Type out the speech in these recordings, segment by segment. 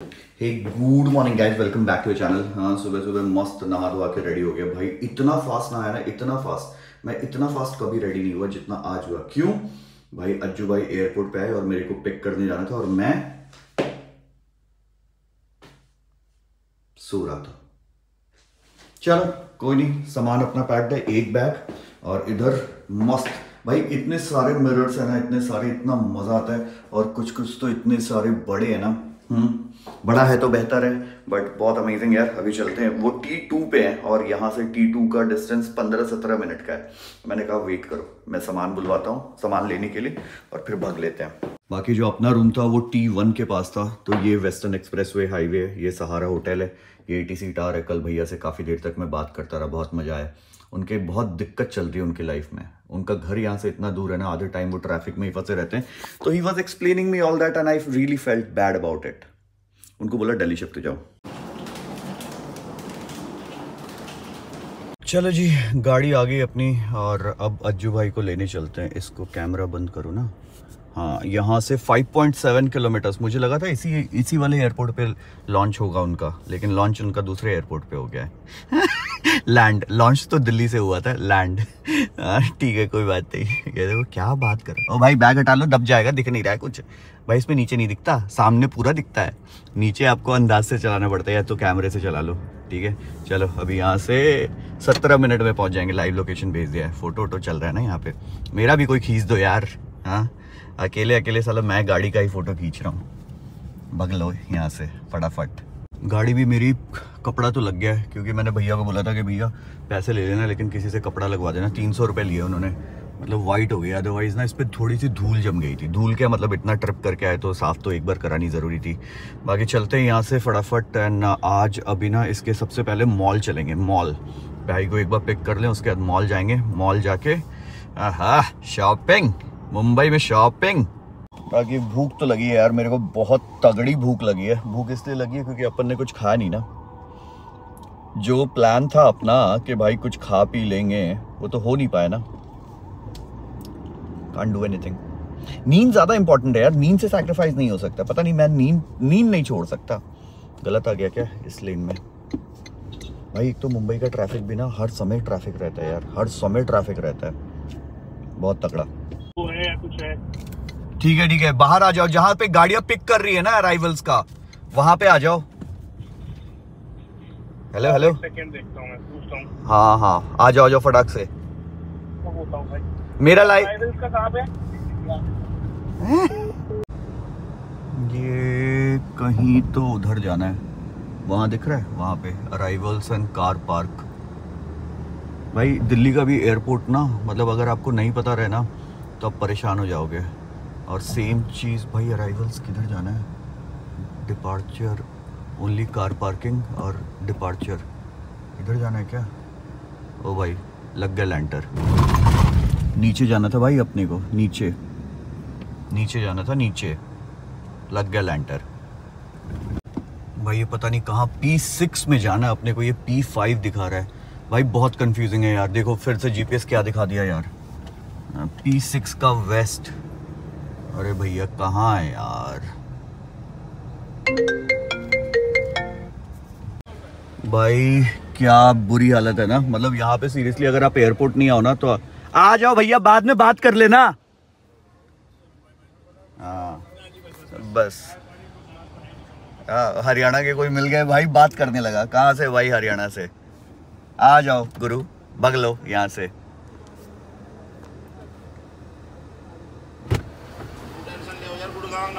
Hey good morning guys welcome back to channel हाँ सुबह सुबह मस्त नहा धोवा के रेडी हो गया। भाई, इतना फास्ट नहाया ना, इतना फास्ट मैं इतना फास्ट कभी रेडी नहीं हुआ जितना आज हुआ। क्यों? भाई, अज्जू भाई एयरपोर्ट पे आए और मेरे को पिक करने जाना था और मैं सो रहा था। चलो, कोई नहीं। सामान अपना पैक्ड है एक बैग और इधर मस्त। भाई, इतने सारे मिरर्स है ना, इतने सारे, इतना मज़ा आता है और कुछ कुछ तो इतने सारे बड़े है ना। हम्म। बड़ा है तो बेहतर है बट बहुत अमेजिंग यार, अभी चलते हैं। वो टी टू पे है और यहाँ से टी टू का डिस्टेंस पंद्रह सत्रह मिनट का है। मैंने कहा वेट करो, मैं सामान बुलवाता हूँ, सामान लेने के लिए, और फिर भाग लेते हैं। बाकी जो अपना रूम था, वो टी वन के पास था। तो ये वेस्टर्न एक्सप्रेस वे हाईवे है, ये सहारा होटल है। ये ए टी सी टार है। कल भैया से काफ़ी देर तक मैं बात करता रहा, बहुत मज़ा आया। उनके बहुत दिक्कत चल रही है उनकी लाइफ में। उनका घर यहाँ से इतना दूर है ना, आधे टाइम वो ट्रैफ़िक में ही फंसे रहते हैं। तो he was explaining me all that and I really felt bad about it उनको बोला डेली शिफ्ट जाओ। चलो जी, गाड़ी आ गई अपनी और अब अज्जू भाई को लेने चलते हैं। इसको कैमरा बंद करो ना। हाँ यहाँ से 5.7 किलोमीटर्स मुझे लगा था इसी इसी वाले एयरपोर्ट पे लॉन्च होगा उनका, लेकिन लॉन्च उनका दूसरे एयरपोर्ट पे हो गया है। लैंड लॉन्च तो दिल्ली से हुआ था लैंड हाँ, ठीक है कोई बात नहीं। ये देखो क्या बात कर ओ भाई बैग हटा लो दब जाएगा दिख नहीं रहा है कुछ। भाई इसमें नीचे नहीं दिखता सामने पूरा दिखता है। नीचे आपको अंदाज से चलाना पड़ता है या तो कैमरे से चला लो ठीक है? चलो अभी यहाँ से सत्रह मिनट में पहुँच जाएँगे लाइव लोकेशन भेज दिया है। फ़ोटो वोटो चल रहा है ना यहाँ पे। मेरा भी कोई खींच दो यार हाँ? अकेले अकेले साला मैं गाड़ी का ही फ़ोटो खींच रहा हूँ। भग लो यहाँ से फटाफट। गाड़ी भी मेरी कपड़ा तो लग गया है, क्योंकि मैंने भैया को बोला था कि भैया पैसे ले लेना, लेकिन किसी से कपड़ा लगवा देना। तीन सौ रुपये लिए उन्होंने। मतलब वाइट हो गया अदरवाइज़ ना इस पर थोड़ी सी धूल जम गई थी। धूल क्या मतलब इतना ट्रिप करके आए तो साफ़ तो एक बार करानी ज़रूरी थी। बाकी चलते हैं यहाँ से फटाफट एंड आज अभी ना इसके सबसे पहले मॉल चलेंगे। मॉल भाई को एक बार पिक कर लें, उसके बाद मॉल जाएँगे। मॉल जाके हाँ शॉपिंग मुंबई में शॉपिंग बाकी भूख तो लगी है यार, मेरे को बहुत तगड़ी भूख लगी है। भूख इसलिए लगी है क्योंकि अपन ने कुछ खाया नहीं ना। जो प्लान था अपना कि भाई कुछ खा पी लेंगे, वो तो हो नहीं पाया ना। कांट डू एनीथिंग नींद ज़्यादा इंपॉर्टेंट है यार, नींद से सैक्रिफाइस नहीं हो सकता। पता नहीं मैं नींद नींद नहीं छोड़ सकता। गलत आ गया क्या इस लेन में? भाई, एक तो मुंबई का ट्रैफ़िक भी ना, हर समय ट्रैफ़िक रहता है यार। हर समय ट्रैफ़िक रहता है। बहुत तगड़ा। है कुछ है? ठीक है ठीक है। बाहर आ जाओ जहाँ पे गाड़ियाँ पिक कर रही है ना अराइवल्स का वहाँ पे आ जाओ। हेलो हेलो देखता हूँ हूँ। आ जाओ आ जाओ फटाक से। हूँ मेरा लाइव ये कहीं तो उधर जाना है। वहाँ दिख रहा है वहाँ पे। अराइवल्स एंड कार पार्क भाई दिल्ली का भी एयरपोर्ट ना मतलब अगर आपको नहीं पता रहे ना तो आप परेशान हो जाओगे। और सेम चीज़ भाई अराइवल्स किधर जाना है? डिपार्चर ओनली कार पार्किंग और डिपार्चर इधर जाना है क्या? ओ भाई, लग गया लैंटर नीचे जाना था भाई अपने को, नीचे. नीचे जाना था, नीचे. लग गया लैंटर भाई ये पता नहीं कहाँ पी सिक्स में जाना है अपने को, ये पी फाइव दिखा रहा है. भाई बहुत कंफ्यूजिंग है यार, देखो फिर से जीपीएस क्या दिखा दिया यार. पी सिक्स का वेस्ट अरे भैया, कहाँ है यार? भाई, क्या बुरी हालत है ना? मतलब यहाँ पे सीरियसली अगर आप एयरपोर्ट नहीं आओ ना तो आ जाओ भैया, बाद में बात कर लेना। हाँ बस। हरियाणा के कोई मिल गए, भाई बात करने लगा। कहाँ से भाई हरियाणा से? आ जाओ, गुरु, भग लो यहाँ से।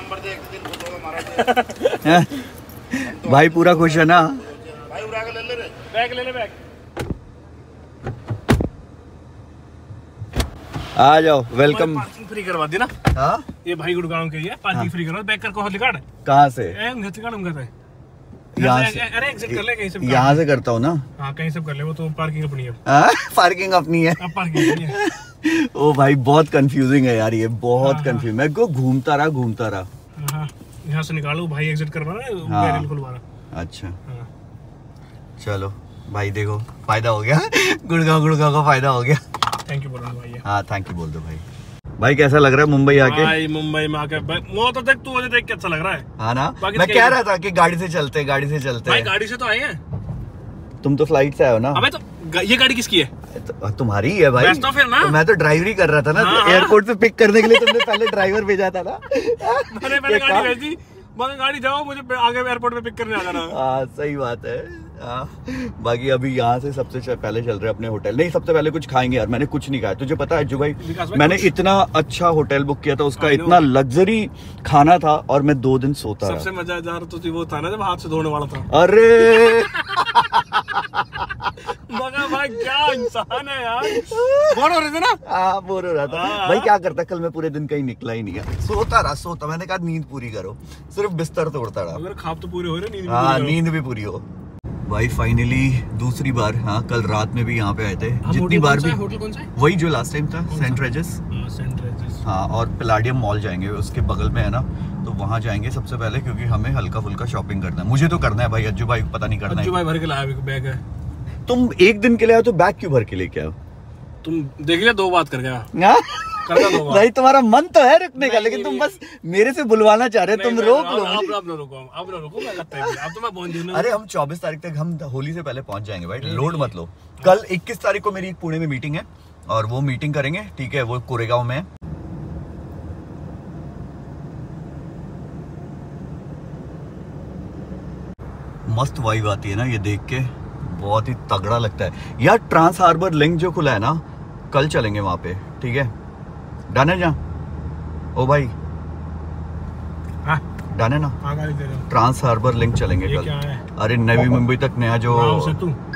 नंबर दे एक दिन फ़ोटो हमारा भाई पूरा खुश है ना? भाई उड़ा के ले ले रे। बैग ले ले बैग। आ जाओ वेलकम पार्किंग फ्री करवा दी ना? हाँ? ये भाई गुड़गांव के ही है पार्किंग फ्री करवा। बैग कर को लिखा है कहाँ से? ए घर लिखा दूँगा यहाँ यहाँ से। अरे एग्जिट कर ले कहीं से यहाँ से करता हूँ ना? हाँ कहीं से कर ले वो तो पार्किंग अपनी है। हाँ? पार्किंग अपनी है। अब पार्किंग अपनी है। ओ भाई बहुत कंफ्यूजिंग है यार ये बहुत हाँ, कंफ्यूज मैं को घूमता रहा घूमता रहा। हाँ यहाँ से निकालो भाई एग्जिट करवा रहा हाँ। है। खुलवा रहा। अच्छा। हाँ। चलो भाई देखो फ़ायदा हो गया। गुड़गांव गुड़गांव का फ़ायदा हो गया। थैंक यू बोलो भाई। हाँ थैंक यू बोल दो भाई। भाई कैसा लग रहा है मुंबई आके? भाई मुंबई में आके वो तो देख तू मुझे देख के अच्छा लग रहा है। हाँ ना? मैं कह रहा था कि गाड़ी से चलते गाड़ी से चलते। भाई गाड़ी से तो आए हैं। तुम तो फ़्लाइट से आए हो ना? अबे तो ये गाड़ी किसकी है? तो, तुम्हारी है भाई। तो फिर ना। तो मैं तो ड्राइवरी कर रहा था ना। हाँ, हाँ। एयरपोर्ट से पिक करने के लिए तुमने पहले ड्राइवर भेजा था ना। मैंने पहले गाड़ी भेज। गाड़ी जाओ मुझे आगे एयरपोर्ट पे पिक करने आ जाना। हाँ सही बात है। हाँ। बाकी अभी यहाँ से सबसे पहले चल रहे हैं अपने होटल। नहीं सबसे पहले कुछ खाएँगे यार मैंने कुछ नहीं खाया। तुझे पता है जो भाई भाई, मैंने? इतना अच्छा होटल बुक किया था उसका इतना लग्जरी खाना था और मैं दो दिन सोता सबसे रहा। तो वो था ना जब हाथ से धोने वाला था। अरे! मगर भाई क्या इंसान है यार। बोर हो रहे थे ना? हाँ बोर हो रहा था। हाँ। भाई क्या करता? कल मैं पूरे दिन कहीं निकला ही नहीं है सोता रहा सोता। मैंने कहा नींद पूरी करो। सिर्फ़ बिस्तर तोड़ता रहा। अगर खाप तो पूरे हो रहे नींद हाँ नींद भी पूरी हो। भाई फाइनली दूसरी बार हाँ कल रात में भी यहाँ पे आए थे। जितनी बार भी होटल कौन सा वही जो लास्ट टाइम था सेंट? Regis St Regis. हाँ और पिलाडियम मॉल जाएँगे उसके बगल में है ना तो वहाँ जाएँगे सबसे पहले क्योंकि हमें हल्का फुल्का शॉपिंग करना है। मुझे तो करना है भाई अज्जू भाई को पता नहीं करना है। भाई भर के लाया बैग है। तुम एक दिन के लिए आओ तो बैग क्यों भर के लेके आओ तुम देख लिया दो बात कर गया। हाँ? भाई तुम्हारा मन तो है रुकने का लेकिन तुम बस मेरे से बुलवाना चाह रहे हो तुम रोक लो तो मैं अरे हम 24 तारीख तक हम होली से पहले पहुँच जाएँगे भाई लोड मत लो। कल 21 तारीख को मेरी पुणे में मीटिंग है और वो मीटिंग करेंगे ठीक है वो कोरेगांव में मस्त वाइब आती है ना ये देख के। बहुत ही तगड़ा लगता है। यार ट्रांस हार्बर लिंक जो खुला है ना कल चलेंगे वहाँ पे ठीक है? डन है जा ओ भाई। हाँ। डन है ना? हो ट्रांस हार्बर लिंक चलेंगे कल। अरे नवी मुंबई तक नया जो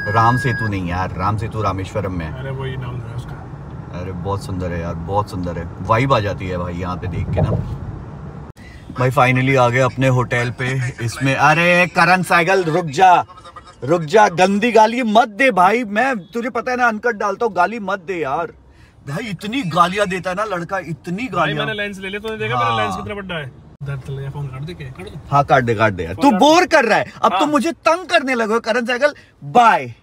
राम सेतु? नहीं यार राम सेतु रामेश्वरम में। है अरे वही नाम था उसका। अरे बहुत सुंदर है यार बहुत सुंदर है। वाइब आ जाती है भाई यहाँ पे देख के ना। भाई फाइनली आ गए अपने होटल पे। इसमें अरे करण साइकिल रुक जा। रुक जा गंदी गाली मत दे भाई। मैं तुझे पता है ना अनकट डालता हूँ गाली मत दे यार। भाई इतनी गालियाँ देता है ना लड़का इतनी गालियाँ। मैंने लेंस ले लिया तूने देखा हाँ। मेरा लेंस कितना बड़ा है? दो हाँ काट दे काट दे। यार तू बोर कर रहा है। अब तुम हाँ। मुझे तंग करने लगे करण साइकिल बाय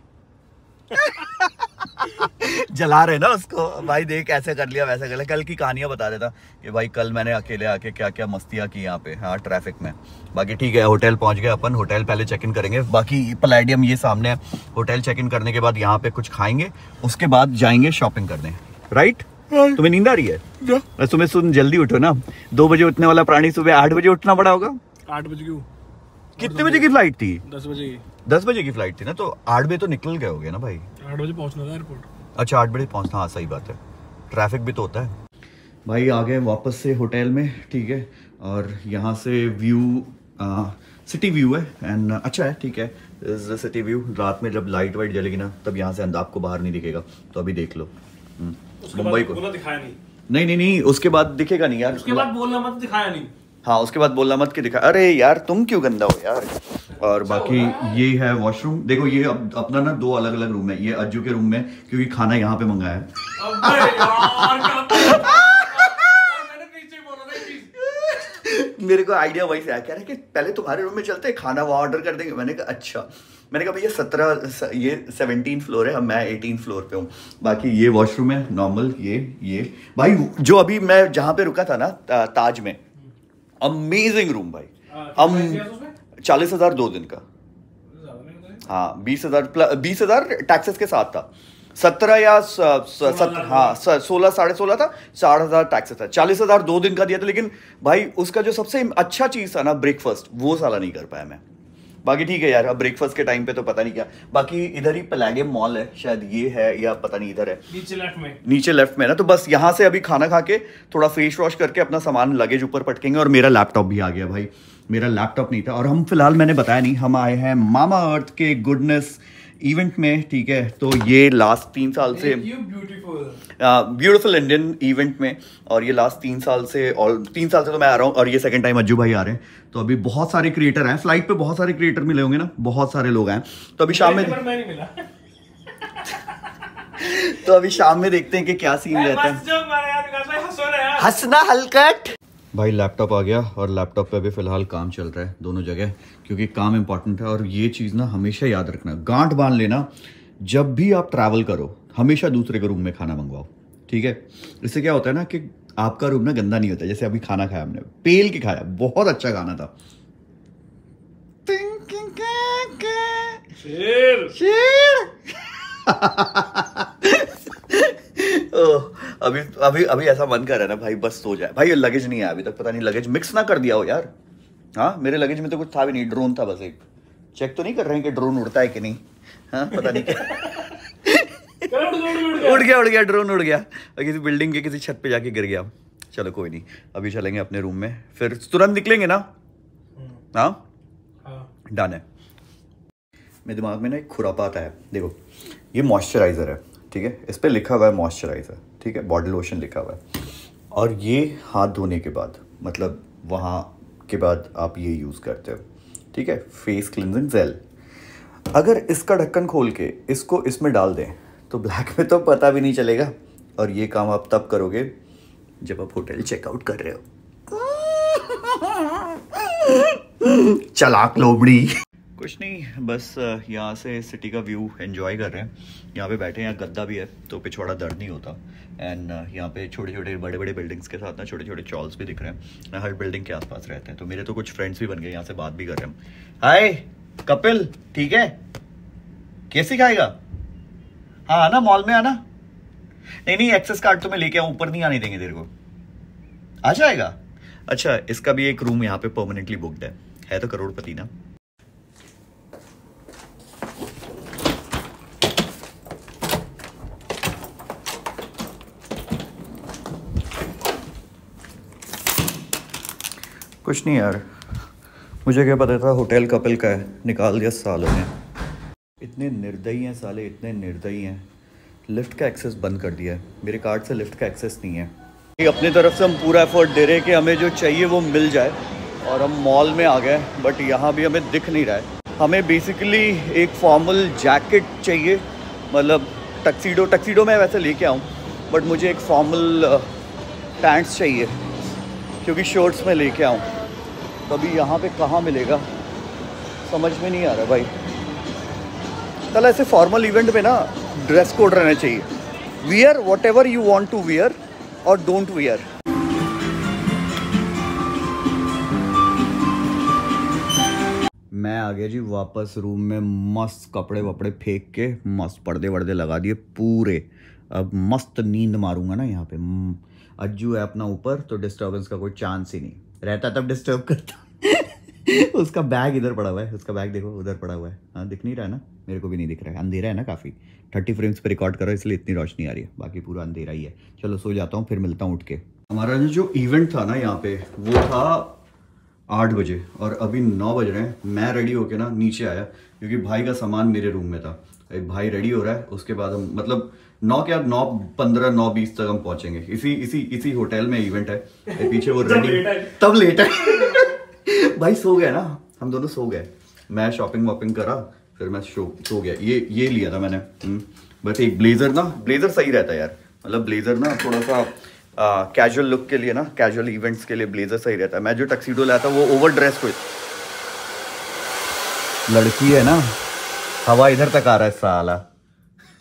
जला रहे ना उसको। भाई देख ऐसे कर लिया वैसे कर लिया। कल की कहानियाँ बता देता। कि भाई कल मैंने अकेले आके क्या क्या मस्तियाँ की यहाँ पे हाँ ट्रैफ़िक में। बाकी ठीक है होटल पहुँच गए अपन। होटल पहले चेक इन करेंगे। बाकी पलाइडियम ये सामने है। होटल चेक इन करने के बाद यहाँ पे कुछ खाएँगे। उसके बाद जाएँगे शॉपिंग करने। राइट तुम्हें नींद आ रही है? सुबह सुन जल्दी उठो ना। दो बजे उठने वाला प्राणी सुबह आठ बजे उठना पड़ा होगा? आठ बजे क्यों कितने बजे की फ़्लाइट थी? दस बजे की। दस बजे की फ़्लाइट थी ना तो आठ बजे तो निकल गए होगे ना भाई? आठ बजे पहुँचना था एयरपोर्ट अच्छा आठ बजे पहुँचना हाँ सही बात है। ट्रैफ़िक भी तो होता है। भाई आ गए वापस से होटल में ठीक है? और यहाँ से व्यू सिटी व्यू है एंड अच्छा है ठीक है। इज़ सिटी व्यू रात में जब लाइट वाइट जलेगी ना तब यहाँ से अंदर आपको बाहर नहीं दिखेगा तो अभी देख लो। हम्म, मुंबई को। दिखाया नहीं। नहीं नहीं नहीं उसके बाद दिखेगा नहीं यार। उसके बाद बोलना मत दिखाया नहीं। हाँ उसके बाद बोलना मत कि दिखा अरे यार तुम क्यों गंदा हो यार? और बाकी ये है वॉशरूम देखो ये अब अपना ना दो अलग अलग रूम है। ये अज्जू के रूम में क्योंकि खाना यहाँ पे मंगाया है। मेरे को आइडिया वही से आया। कह रहे कि पहले तुम्हारे रूम में चलते हैं खाना वहाँ ऑर्डर कर देंगे। मैंने कहा अच्छा। मैंने कहा भैया सत्रह ये सेवनटीन फ्लोर है अब मैं एटीन फ्लोर पे हूँ। बाकी ये वॉशरूम है नॉर्मल ये ये। भाई जो अभी मैं जहाँ पे रुका था ना ता- ताज में अमेजिंग रूम भाई हम? चालीस हज़ार दो दिन का। है? हाँ बीस हज़ार बीस हज़ार टैक्सेस के साथ था। सत्रह या सत्रह हाँ सोलह साढ़े सोलह था चार हज़ार टैक्सेस था। चालीस हज़ार दो दिन का दिया था लेकिन भाई उसका जो सबसे अच्छा चीज़ था ना ब्रेकफास्ट वो साला नहीं कर पाया मैं। बाकी ठीक है यार अब ब्रेकफास्ट के टाइम पे तो पता नहीं क्या। बाकी इधर ही पलागे मॉल है शायद ये है या पता नहीं इधर है। नीचे लेफ़्ट में। नीचे लेफ़्ट में ना तो बस यहाँ से अभी खाना खा के थोड़ा फेस वॉश करके अपना सामान लगेज ऊपर पटकेंगे और मेरा लैपटॉप भी आ गया भाई। मेरा लैपटॉप नहीं था और हम फ़िलहाल मैंने बताया नहीं हम आए हैं मामा अर्थ के गुडनेस इवेंट में ठीक है? तो ये लास्ट तीन साल से ब्यूटीफुल ब्यूटीफुल इंडियन इवेंट में और ये लास्ट तीन साल से और तीन साल से तो मैं आ रहा हूँ और ये सेकंड टाइम अज्जू भाई आ रहे हैं। तो अभी बहुत सारे क्रिएटर हैं। फ़्लाइट पे बहुत सारे क्रिएटर मिले होंगे ना बहुत सारे लोग हैं। तो अभी शाम में मैं नहीं मिला। तो अभी शाम में देखते हैं कि क्या सीन रहता है। हंसना हलकट। भाई लैपटॉप आ गया और लैपटॉप पे अभी फ़िलहाल काम चल रहा है दोनों जगह क्योंकि काम इंपॉर्टेंट है और ये चीज़ ना हमेशा याद रखना। गांठ बाँध लेना जब भी आप ट्रैवल करो हमेशा दूसरे के रूम में खाना मंगवाओ ठीक है? इससे क्या होता है ना कि आपका रूम ना गंदा नहीं होता जैसे अभी खाना खाया हमने पेल के खाया बहुत अच्छा खाना था। शेर। शेर। अभी अभी अभी ऐसा मन कर रहा है ना भाई बस सो जाए। भाई ये लगेज नहीं है अभी तक पता नहीं लगेज मिक्स ना कर दिया हो यार। हाँ मेरे लगेज में तो कुछ था भी नहीं ड्रोन था बस एक। चेक तो नहीं कर रहे हैं कि ड्रोन उड़ता है कि नहीं। हाँ पता नहीं क्या। उड़ गया, उड़ गया, ड्रोन उड़ गया। किसी बिल्डिंग के किसी छत पे जाके गिर गया। चलो कोई नहीं। अभी चलेंगे अपने रूम में। फिर तुरंत निकलेंगे ना? हाँ? हाँ। डन है। मेरे दिमाग में ना एक खुरापात है देखो ये मॉइस्चराइज़र है ठीक है? इस पर लिखा हुआ है मॉइस्चराइज़र ठीक है बॉडी लोशन लिखा हुआ है। और ये हाथ धोने के बाद मतलब वहाँ के बाद आप ये यूज़ करते हो। ठीक है फेस क्लिनजिंग जेल अगर इसका ढक्कन खोल के इसको इसमें डाल दें तो ब्लैक में तो पता भी नहीं चलेगा। और ये काम आप तब करोगे जब आप होटल चेकआउट कर रहे हो। चलाक लोबड़ी कुछ नहीं, बस यहाँ से सिटी का व्यू एंजॉय कर रहे हैं। यहाँ पे बैठे हैं गद्दा भी है तो पिछवाड़ा दर्द नहीं होता। एंड यहाँ पे छोटे छोटे बड़े बड़े बिल्डिंग्स के साथ ना छोटे छोटे चॉल्स भी दिख रहे हैं। हर बिल्डिंग के आसपास रहते हैं। तो मेरे तो कुछ फ्रेंड्स भी बन गए, यहाँ से बात भी कर रहे हैं हाय कपिल, ठीक है? कैसे खाएगा हाँ आना मॉल में आना। नहीं नहीं एक्सेस कार्ड तो मैं लेके आऊँ, ऊपर नहीं आने देंगे तेरे को। आ जाएगा? अच्छा इसका भी एक रूम यहाँ पे परमानेंटली बुकड है। है तो करोड़पति ना। कुछ नहीं यार। मुझे क्या पता था होटल कपिल का है, निकाल दिया सालों ने। इतने निर्दयी हैं साले, इतने निर्दयी हैं। लिफ्ट का एक्सेस बंद कर दिया है। मेरे कार्ड से लिफ्ट का एक्सेस नहीं है। ये अपनी तरफ़ से हम पूरा एफर्ट दे रहे हैं कि हमें जो चाहिए वो मिल जाए और हम मॉल में आ गए बट यहाँ भी हमें दिख नहीं रहा है। हमें बेसिकली एक फॉर्मल जैकेट चाहिए मतलब टक्सीडो टक्सीडो मैं वैसे लेके आऊँ बट मुझे एक फॉर्मल पैंट्स चाहिए, क्योंकि शर्ट्स में लेके आऊँ। तो यहाँ पे कहाँ मिलेगा? समझ में नहीं आ रहा भाई। कल ऐसे फॉर्मल इवेंट में ना ड्रेस कोड रहना चाहिए। Wear whatever you want to wear और डोंट वियर मैं आ गया जी वापस रूम में मस्त कपड़े वपड़े फेंक के मस्त पर्दे वर्दे लगा दिए पूरे। अब मस्त नींद मारूँगा ना यहाँ पे। हम्म, अज्जू है अपना ऊपर तो डिस्टरबेंस का कोई चांस ही नहीं। रहता तब डिस्टर्ब करता। उसका बैग इधर पड़ा हुआ है, उसका बैग देखो, उधर पड़ा हुआ है। हाँ दिख नहीं रहा है ना? मेरे को भी नहीं दिख रहा है। अंधेरा है ना काफ़ी? थर्टी फ्रेम्स पे रिकॉर्ड करो, इसलिए इतनी रोशनी आ रही है। बाकी पूरा अंधेरा ही है। चलो, सो जाता हूँ, फिर मिलता हूँ उठ के। हमारा जो इवेंट था ना यहाँ पे, वो था आठ बजे। और अभी नौ बज रहे हैं। मैं रेडी होके ना नीचे आया, क्योंकि भाई का सामान मेरे रूम में था। एक भाई रेडी हो रहा है उसके बाद हम मतलब नौ क्या नौ पंद्रह नौ बीस तक हम पहुँचेंगे। इसी इसी इसी होटल में इवेंट है पीछे वो रेडी तब लेट है। भाई सो गया ना हम दोनों सो गए। मैं शॉपिंग वॉपिंग करा फिर मैं शो सो गया। ये ये लिया था मैंने। हम्म, बस एक ब्लेजर ना ब्लेजर सही रहता है यार। मतलब ब्लेजर ना थोड़ा सा कैजुअल लुक के लिए ना कैजुअल इवेंट्स के लिए ब्लेजर सही रहता है। मैं जो टक्सीडो लाया था वो ओवर ड्रेस को लड़की है ना हवा इधर तक आ रहा है साला।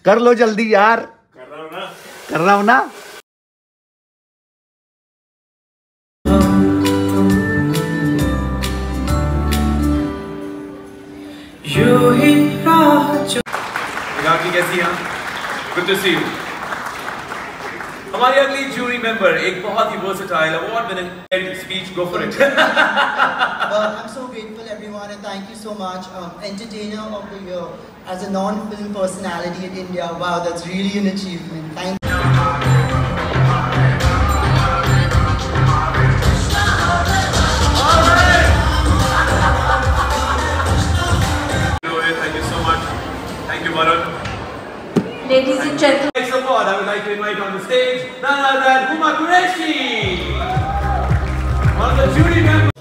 कर लो जल्दी यार। कर रहा हूँ ना। कर रहा हूँ ना कैसी हैं गुड टू सी यू हमारी अगली जूरी मेंबर एक बहुत ही versatile award winning speech go for it Well, I'm so grateful, everyone, and thank you so much. Um, Entertainer of the Year as a non-film personality in India. Wow, that's really an achievement. Thank Thank you so much. Thank you, Varun. Ladies and gentlemen, Like to invite on the stage. None other than Huma Qureshi. One of the jury members.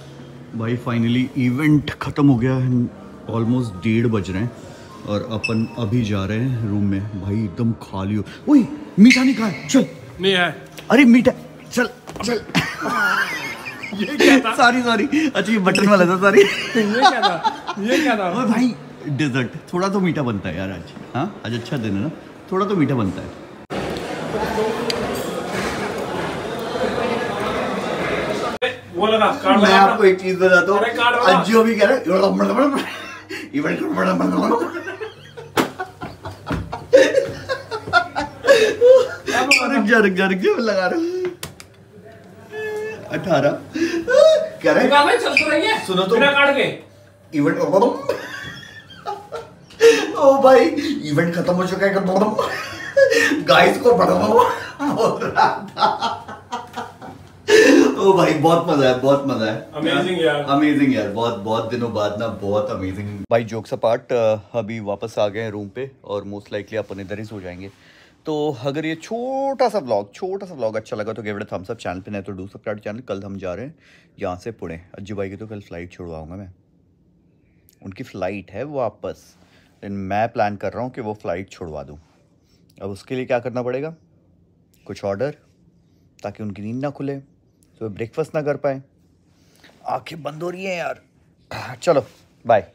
भाई finally event खत्म हो गया है। Almost डेढ़ बज रहे हैं और अपन अभी जा रहे हैं रूम में। भाई एकदम खाली हो। ओए मीठा नहीं खाए चल। नहीं है। अरे मीठा। चल चल। सॉरी सॉरी अच्छा ये बटन वाला था सॉरी ये क्या था? ये क्या था? ओए भाई डेजर्ट थोड़ा तो मीठा बनता है यार आज। हाँ? आज अच्छा दिन है ना? थोड़ा तो मीठा बनता है। मैं आपको एक चीज़ बताता हूँ। भी कह रहे इवेंट रुक जा रुक जा रुक जा लगा रहा अठारह। कह रहे निकाल भाई चल तो रही है। सुनो तो। बिना कार्ड के। इवेंट ओ भाई इवेंट खत्म हो चुका है गाइस को बोल रहा था। ओ भाई बहुत मज़ा है बहुत मज़ा है। Amazing यार। अमेजिंग यार बहुत बहुत दिनों बाद ना बहुत अमेजिंग भाई जोक्स अपार्ट अभी वापस आ गए हैं रूम पे और मोस्ट लाइकली अपन इधर ही सो जाएँगे। तो अगर ये छोटा सा ब्लॉग छोटा सा ब्लॉग अच्छा लगा तो give it thumbs up channel पे नहीं तो डू सब्सक्राइब चैनल कल हम जा रहे हैं यहाँ से पुणे। अज्जू भाई की तो कल फ़्लाइट छुड़वाऊँगा मैं। उनकी फ़्लाइट है वापस। लेकिन मैं प्लान कर रहा हूँ कि वो फ़्लाइट छुड़वा दूँ। अब उसके लिए क्या करना पड़ेगा? कुछ ऑर्डर ताकि उनकी नींद ना खुले तो ब्रेकफास्ट ना कर पाए। आँखें बंद हो रही हैं यार। चलो बाय